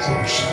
exhaustion.